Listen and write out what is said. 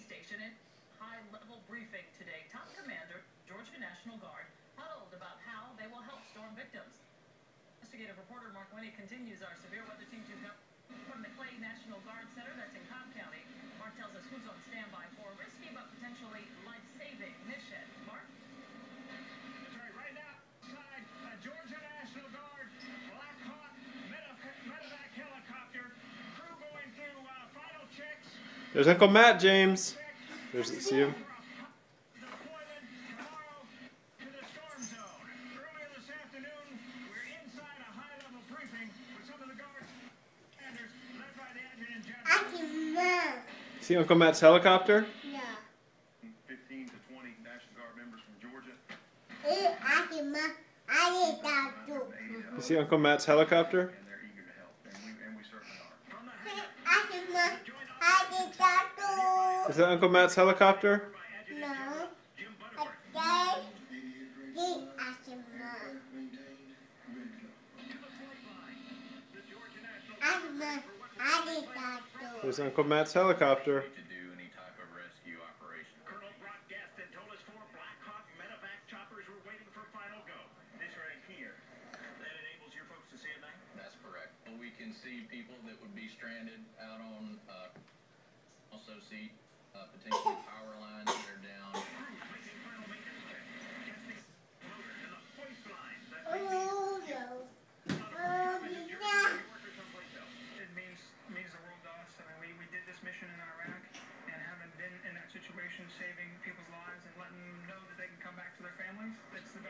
station in high-level briefing today. Top Commander, Georgia National Guard, huddled about how they will help storm victims. Investigative reporter Mark Winne continues our severe weather team to help from the Clay National Guard Center by the adjutant general. I can move. See Uncle Matt's helicopter? No. 15 to 20 National Guard members from Georgia. I can move. I need that. You see Uncle Matt's helicopter? And they're eager to help, and we, and we certainly are. From the Eh, hangar, I can move. I need that too. Is that Uncle Matt's helicopter? by adjutant No. general Jim I Butterworth. think I can move. To the flight line. The Georgia National I can move. I need uh, potentially power lines that are down. Oh, it means, means the world to us. I mean, we, we did this mission in Iraq and haven't been in that situation saving people's lives and letting them know that they can come back to their families. It's the